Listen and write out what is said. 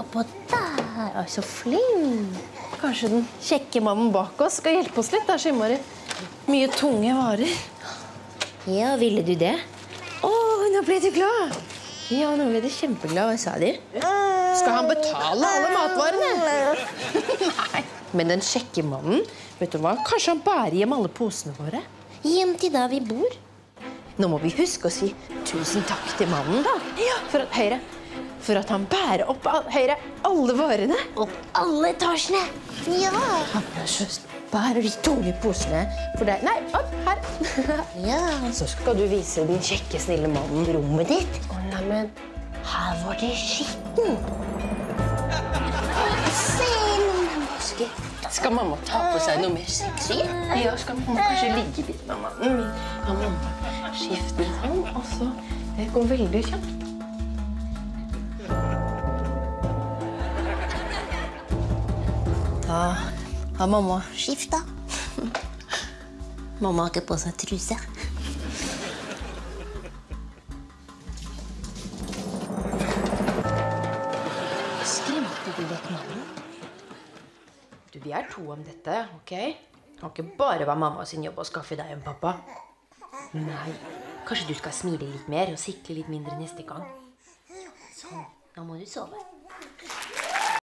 Oppå der. Oi, så flink. Kanskje den kjekke mannen bak oss skal hjelpe oss litt? Det er så innmari mye tunge varer. Ja, ville du det? Å, nå ble du glad. Ja, nå ble du kjempeglad. Hva sa de? Skal han betale alle matvarene? Nei. Men den kjekke mannen, vet du hva? Kanskje han bærer hjem alle posene våre? Hjem til der vi bor. Nå må vi huske å si tusen takk til mannen, da. For at, høyre, for at han bærer opp all, høyre, alle varene. Opp alle etasjene. Ja. Han er bærer de tunge posene for deg. Nei, opp her. Ja. Så skal du vise din kjekke, snille mannen rommet ditt. Å, neimen, her var det skitten. Se noen. Skal mamma ta på seg noe mer sexy? Ja, skal mamma kanskje ligge litt med mannen min? Kan mamma skifte sånn? Og så Det går veldig kjapt. Da har mamma skifta. Mamma har ikke på seg truse. Skremte du vekk mamma? Du, Vi er to om dette, ok? Det kan ikke bare være mamma sin jobb å skaffe deg en pappa. Nei. Kanskje du skal smile litt mer og sikle litt mindre neste gang. Sånn. Nå må du sove.